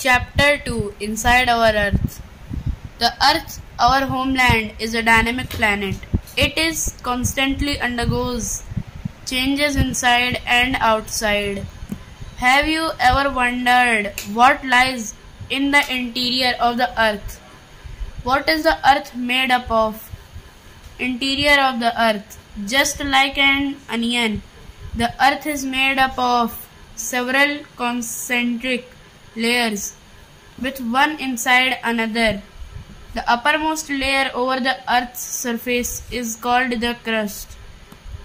Chapter 2 Inside Our Earth The Earth, our homeland, is a dynamic planet. It is constantly undergoes changes inside and outside. Have you ever wondered what lies in the interior of the earth? What is the earth made up of? Interior of the earth. Just like an onion, the earth is made up of several concentric layers with one inside another. The uppermost layer over the earth's surface is called the crust.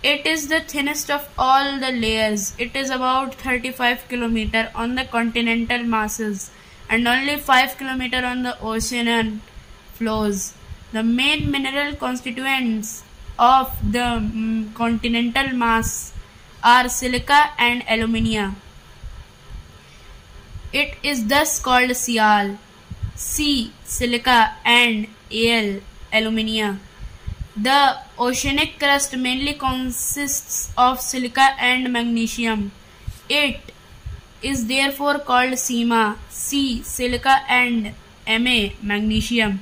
It is the thinnest of all the layers. It is about 35 km on the continental masses and only 5 km on the ocean floors. The main mineral constituents of the mm, continental mass are silica and alumina. It is thus called Sial, Si. Silica and Al. Alumina. The oceanic crust mainly consists of silica and magnesium. It is therefore called Sima, Si. Silica and Ma. Magnesium.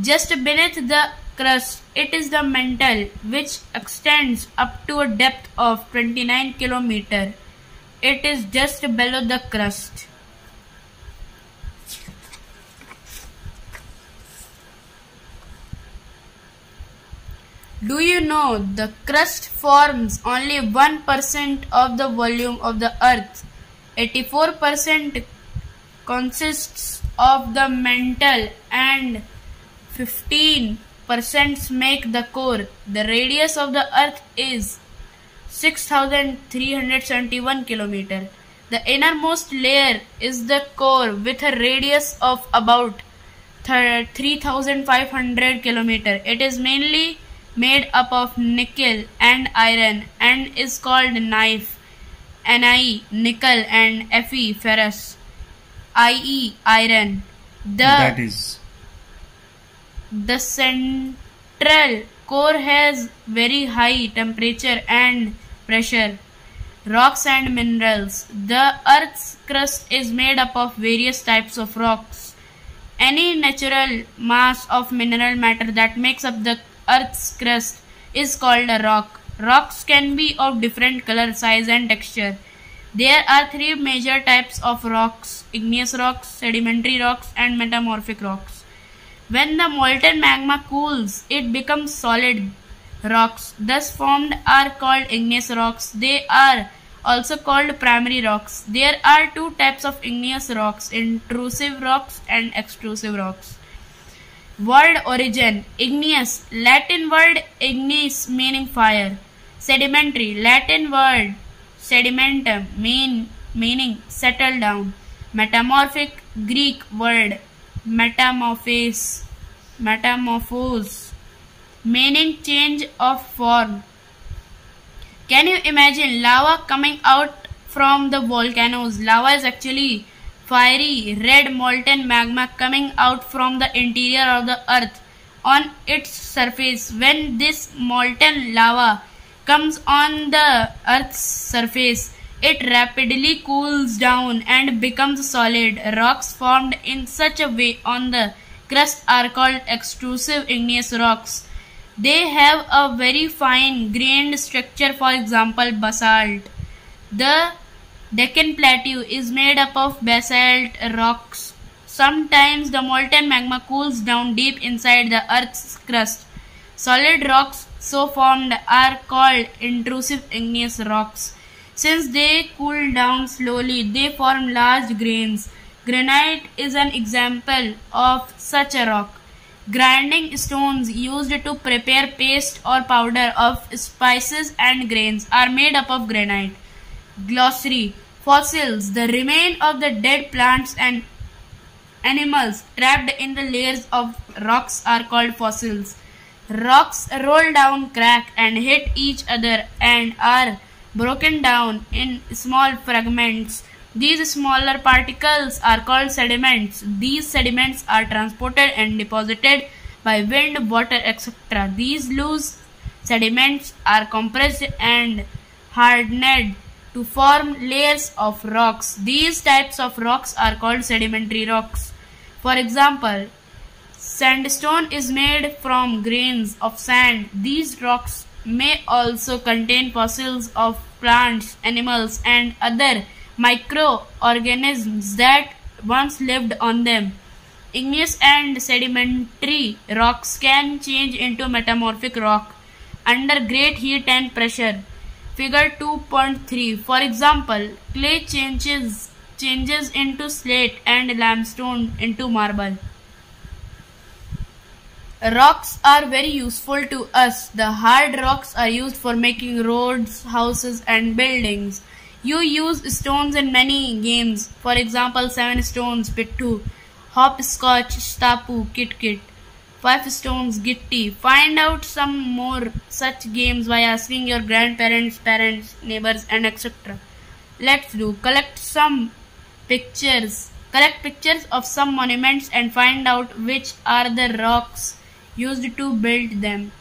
Just beneath the crust, it is the mantle, which extends up to a depth of 29 km. It is just below the crust. Do you know the crust forms only 1% of the volume of the earth? 84% consists of the mantle and 15% make the core. The radius of the earth is 6371 km. The innermost layer is the core with a radius of about 3500 km. It is mainly made up of nickel and iron and is called nife, Ni nickel and Fe ferrous, i.e. iron. The that is the central core has very high temperature and pressure. Rocks and minerals. The Earth's crust is made up of various types of rocks. Any natural mass of mineral matter that makes up the Earth's crust is called a rock. Rocks can be of different color, size, and texture. There are three major types of rocks igneous rocks, sedimentary rocks, and metamorphic rocks. When the molten magma cools, it becomes solid. Rocks thus formed are called igneous rocks. They are also called primary rocks. There are two types of igneous rocks intrusive rocks and extrusive rocks. Word origin Igneous Latin word ignis meaning fire. Sedimentary Latin word sedimentum mean, meaning settle down. Metamorphic Greek word metamorphose metamorphose meaning change of form. Can you imagine lava coming out from the volcanoes? Lava is actually fiery red molten magma coming out from the interior of the earth on its surface. When this molten lava comes on the earth's surface, it rapidly cools down and becomes solid. Rocks formed in such a way on the crust are called extrusive igneous rocks. They have a very fine grained structure, for example, basalt. The Deccan Plateau is made up of basalt rocks. Sometimes the molten magma cools down deep inside the Earth's crust. Solid rocks so formed are called intrusive igneous rocks. Since they cool down slowly, they form large grains. Granite is an example of such a rock. Grinding stones used to prepare paste or powder of spices and grains are made up of granite. Glossary Fossils The remain of the dead plants and animals trapped in the layers of rocks are called fossils. Rocks roll down, crack, and hit each other and are broken down in small fragments. These smaller particles are called sediments. These sediments are transported and deposited by wind, water, etc. These loose sediments are compressed and hardened to form layers of rocks. These types of rocks are called sedimentary rocks. For example, sandstone is made from grains of sand. These rocks may also contain fossils of plants, animals, and other microorganisms that once lived on them. Igneous and sedimentary rocks can change into metamorphic rock under great heat and pressure. Figure 2.3 For example, clay changes changes into slate and limestone into marble. Rocks are very useful to us. The hard rocks are used for making roads, houses, and buildings. You use stones in many games. For example, seven stones, Pittu, hopscotch, Stapu, Kit Kit, five stones, Gitti. Find out some more such games by asking your grandparents, parents, neighbors, and etc. Let's do. Collect some pictures. Collect pictures of some monuments and find out which are the rocks used to build them.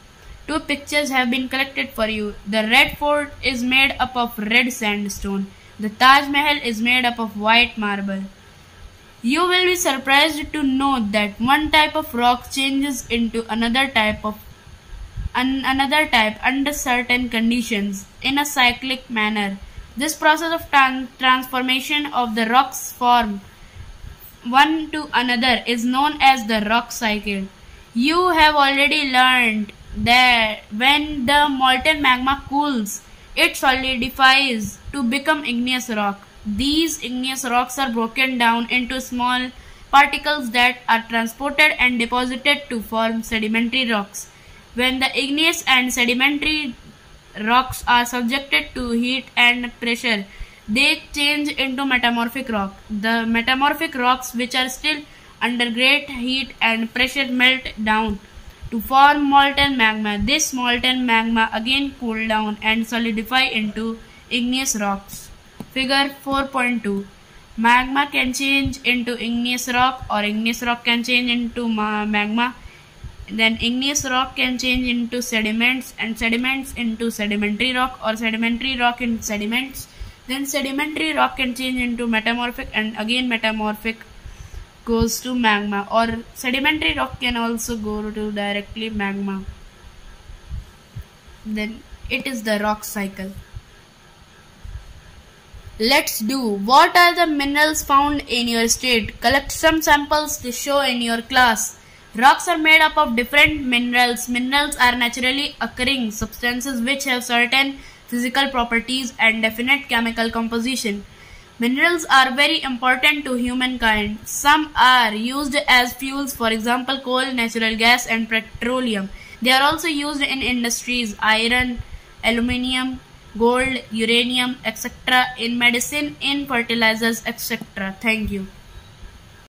Two pictures have been collected for you. The Red Fort is made up of red sandstone. The Taj Mahal is made up of white marble. You will be surprised to know that one type of rock changes into another type of an, another type under certain conditions in a cyclic manner. This process of tran- transformation of the rock's form one to another is known as the rock cycle. You have already learned that when the molten magma cools, it solidifies to become igneous rock. These igneous rocks are broken down into small particles that are transported and deposited to form sedimentary rocks. When the igneous and sedimentary rocks are subjected to heat and pressure, they change into metamorphic rock. The metamorphic rocks, which are still under great heat and pressure melt down to form molten magma. This molten magma again cool down and solidify into igneous rocks. Figure 4.2 Magma can change into igneous rock or igneous rock can change into magma. Then igneous rock can change into sediments and sediments into sedimentary rock or sedimentary rock into sediments. Then sedimentary rock can change into metamorphic and again metamorphic goes to magma or sedimentary rock can also go to directly magma. Then it is the rock cycle. Let's do what are the minerals found in your state? Collect some samples to show in your class. Rocks are made up of different minerals. Minerals are naturally occurring substances which have certain physical properties and definite chemical composition Minerals are very important to humankind. Some are used as fuels, for example, coal, natural gas, and petroleum. They are also used in industries, iron, aluminium, gold, uranium, etc., in medicine, in fertilizers, etc. Thank you.